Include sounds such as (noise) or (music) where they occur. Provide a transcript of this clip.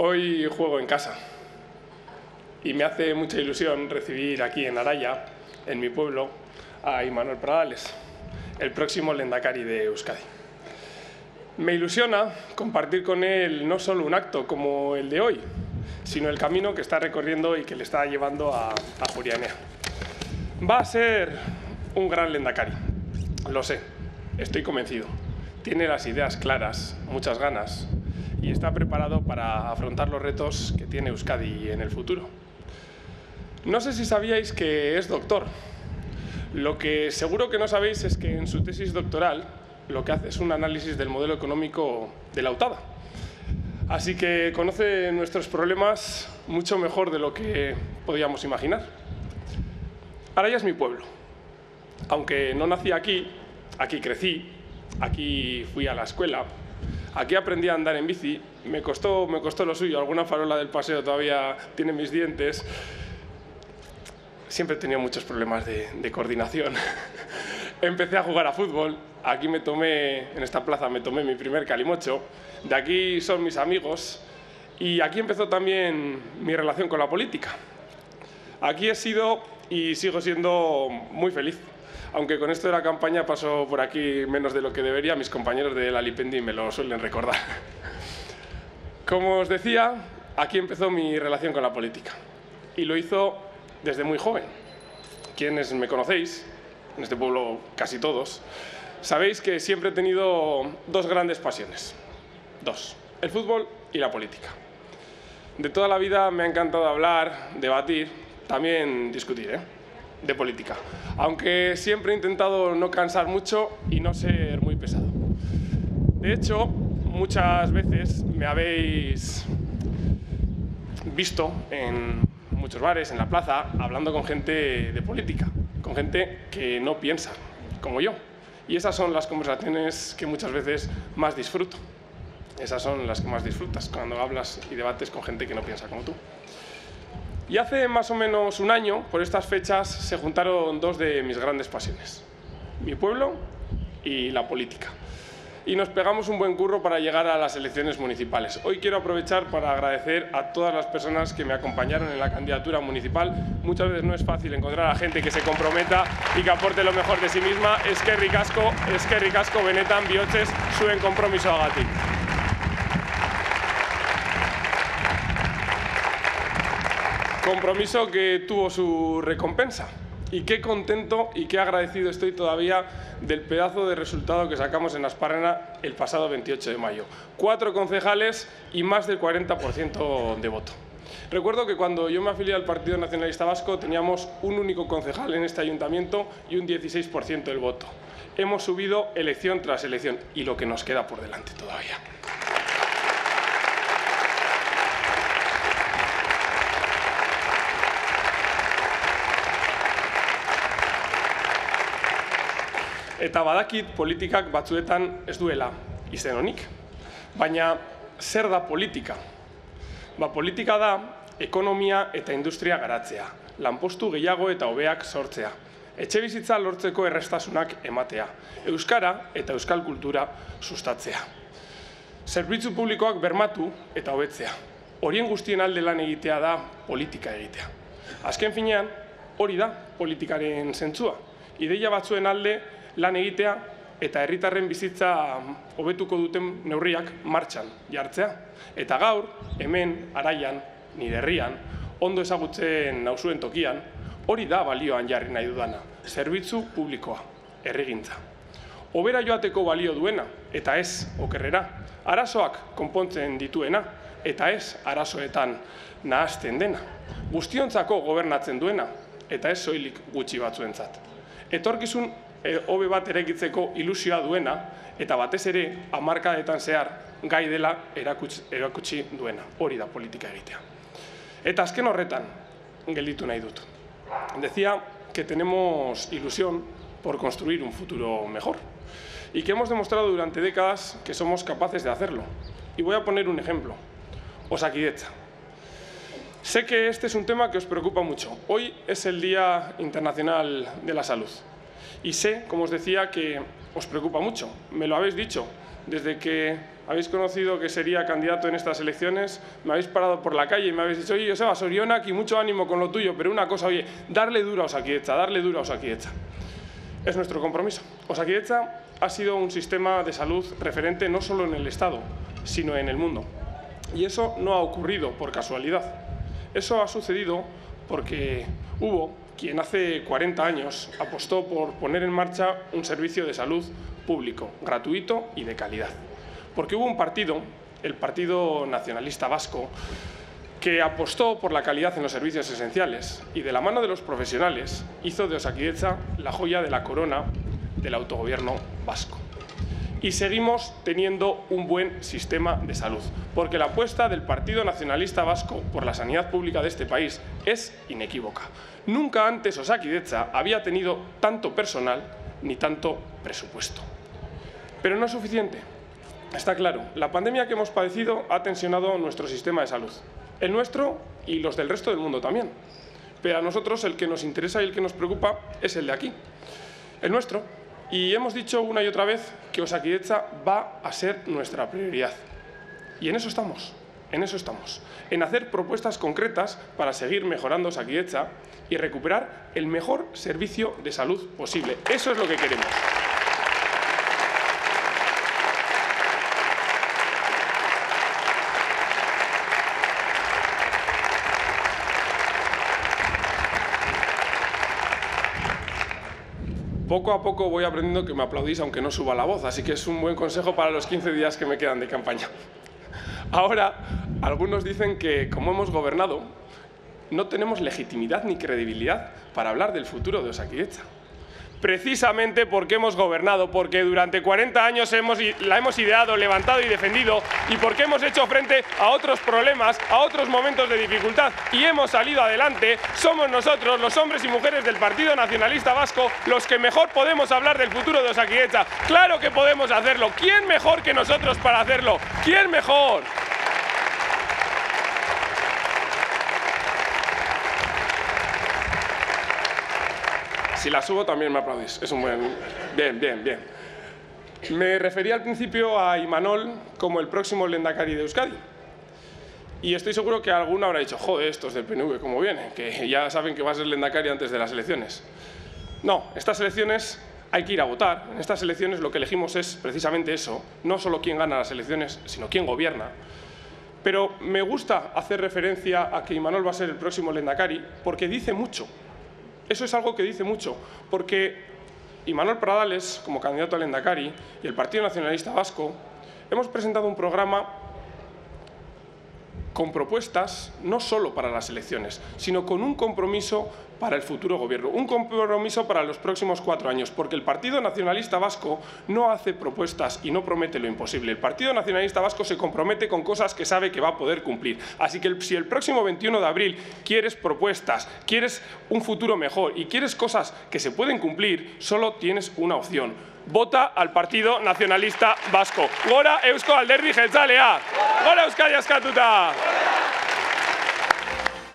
Hoy juego en casa y me hace mucha ilusión recibir aquí en Araya, en mi pueblo, a Imanuel Pradales, el próximo Lendakari de Euskadi. Me ilusiona compartir con él no solo un acto como el de hoy, sino el camino que está recorriendo y que le está llevando a, a. Va a ser un gran Lendakari, lo sé, estoy convencido. Tiene las ideas claras, muchas ganas, y está preparado para afrontar los retos que tiene Euskadi en el futuro. No sé si sabíais que es doctor. Lo que seguro que no sabéis es que en su tesis doctoral lo que hace es un análisis del modelo económico de la UTADA. Así que conoce nuestros problemas mucho mejor de lo que podíamos imaginar. Araya es mi pueblo. Aunque no nací aquí, aquí crecí, aquí fui a la escuela, Aquí aprendí a andar en bici, me costó, me costó lo suyo, alguna farola del paseo todavía tiene mis dientes. Siempre he tenido muchos problemas de, coordinación. (laughs) Empecé a jugar a fútbol, aquí me tomé, en esta plaza me tomé mi primer calimocho, de aquí son mis amigos y aquí empezó también mi relación con la política. Aquí he sido y sigo siendo muy feliz aunque con esto de la campaña pasó por aquí menos de lo que debería, mis compañeros de la Lipendi me lo suelen recordar. Como os decía, aquí empezó mi relación con la política y lo hizo desde muy joven. Quienes me conocéis, en este pueblo casi todos, sabéis que siempre he tenido dos grandes pasiones. Dos, el fútbol y la política. De toda la vida me ha encantado hablar, debatir, también discutir, ¿eh? de política, aunque siempre he intentado no cansar mucho y no ser muy pesado. De hecho, muchas veces me habéis visto en muchos bares, en la plaza, hablando con gente de política, con gente que no piensa, como yo. Y esas son las conversaciones que muchas veces más disfruto. Esas son las que más disfrutas, cuando hablas y debates con gente que no piensa como tú. Y hace más o menos un año, por estas fechas, se juntaron dos de mis grandes pasiones, mi pueblo y la política. Y nos pegamos un buen curro para llegar a las elecciones municipales. Hoy quiero aprovechar para agradecer a todas las personas que me acompañaron en la candidatura municipal. Muchas veces no es fácil encontrar a gente que se comprometa y que aporte lo mejor de sí misma. Es que ricasco, es que ricasco, benetan, bioches, suben compromiso a Gati. Compromiso que tuvo su recompensa. Y qué contento y qué agradecido estoy todavía del pedazo de resultado que sacamos en Asparrena el pasado 28 de mayo. Cuatro concejales y más del 40% de voto. Recuerdo que cuando yo me afilié al Partido Nacionalista Vasco teníamos un único concejal en este ayuntamiento y un 16% del voto. Hemos subido elección tras elección y lo que nos queda por delante todavía. Eta badakit politikak batzuetan ez duela izen honik. Baina zer da politika? Ba, politika da ekonomia eta industria garatzea, lanpostu gehiago eta hobeak sortzea, etxe bizitza lortzeko errestasunak ematea, euskara eta euskal kultura sustatzea. Zerbitzu publikoak bermatu eta hobetzea. Horien guztien alde lan egitea da politika egitea. Azken finean, hori da politikaren zentzua. Ideia batzuen alde lan egitea eta herritarren bizitza hobetuko duten neurriak martxan jartzea. Eta gaur, hemen, araian, nire herrian, ondo ezagutzen nauzuen tokian, hori da balioan jarri nahi dudana, zerbitzu publikoa, errigintza. Obera joateko balio duena, eta ez okerrera, arazoak konpontzen dituena, eta ez arazoetan nahazten dena. Guztiontzako gobernatzen duena, eta ez soilik gutxi batzuentzat. Etorkizun hobe bat erekitzeko ilusioa duena, eta batez ere hamarkadetan zehar gai dela erakutsi duena. Hori da politika egitea. Eta azken horretan, gelditu nahi dut. Decía que tenemos ilusión por construir un futuro mejor y que hemos demostrado durante décadas que somos capaces de hacerlo. Y voy a poner un ejemplo. Osakidetza. Sé que este es un tema que os preocupa mucho. Hoy es el Día Internacional de la Salud. Y sé, como os decía, que os preocupa mucho. Me lo habéis dicho. Desde que habéis conocido que sería candidato en estas elecciones, me habéis parado por la calle y me habéis dicho, oye, Joseba Sorionak y mucho ánimo con lo tuyo, pero una cosa, oye, darle duro a Osakidecha, darle duro a Osakidecha. Es nuestro compromiso. Osakidecha ha sido un sistema de salud referente no solo en el Estado, sino en el mundo. Y eso no ha ocurrido por casualidad. Eso ha sucedido porque hubo quien hace 40 años apostó por poner en marcha un servicio de salud público, gratuito y de calidad. Porque hubo un partido, el Partido Nacionalista Vasco, que apostó por la calidad en los servicios esenciales y de la mano de los profesionales hizo de Osakidecha la joya de la corona del autogobierno vasco y seguimos teniendo un buen sistema de salud, porque la apuesta del Partido Nacionalista Vasco por la sanidad pública de este país es inequívoca. Nunca antes Osakidecha había tenido tanto personal ni tanto presupuesto. Pero no es suficiente. Está claro, la pandemia que hemos padecido ha tensionado nuestro sistema de salud, el nuestro y los del resto del mundo también. Pero a nosotros el que nos interesa y el que nos preocupa es el de aquí, el nuestro, y hemos dicho una y otra vez que Osakidecha va a ser nuestra prioridad. Y en eso estamos, en eso estamos. En hacer propuestas concretas para seguir mejorando Osakidecha y recuperar el mejor servicio de salud posible. Eso es lo que queremos. Poco a poco voy aprendiendo que me aplaudís aunque no suba la voz, así que es un buen consejo para los 15 días que me quedan de campaña. (laughs) Ahora, algunos dicen que como hemos gobernado, no tenemos legitimidad ni credibilidad para hablar del futuro de Osakidecha precisamente porque hemos gobernado, porque durante 40 años la hemos ideado, levantado y defendido y porque hemos hecho frente a otros problemas, a otros momentos de dificultad y hemos salido adelante, somos nosotros, los hombres y mujeres del Partido Nacionalista Vasco, los que mejor podemos hablar del futuro de Osakidecha. Claro que podemos hacerlo. ¿Quién mejor que nosotros para hacerlo? ¿Quién mejor? Si la subo también me aplaudís. Es un buen... Bien, bien, bien. Me refería al principio a Imanol como el próximo Lendakari de Euskadi. Y estoy seguro que alguno habrá dicho, joder, estos del PNV, ¿cómo vienen? Que ya saben que va a ser Lendakari antes de las elecciones. No, estas elecciones hay que ir a votar. En estas elecciones lo que elegimos es precisamente eso, no solo quién gana las elecciones, sino quién gobierna. Pero me gusta hacer referencia a que Imanol va a ser el próximo Lendakari porque dice mucho eso es algo que dice mucho, porque Imanol Pradales, como candidato al Endacari, y el Partido Nacionalista Vasco, hemos presentado un programa con propuestas no solo para las elecciones, sino con un compromiso para el futuro gobierno, un compromiso para los próximos cuatro años, porque el Partido Nacionalista Vasco no hace propuestas y no promete lo imposible. El Partido Nacionalista Vasco se compromete con cosas que sabe que va a poder cumplir. Así que si el próximo 21 de abril quieres propuestas, quieres un futuro mejor y quieres cosas que se pueden cumplir, solo tienes una opción. Vota al Partido Nacionalista Vasco. Gora Eusko Alderdi Jeltzalea. Gora Euskadi Askatuta.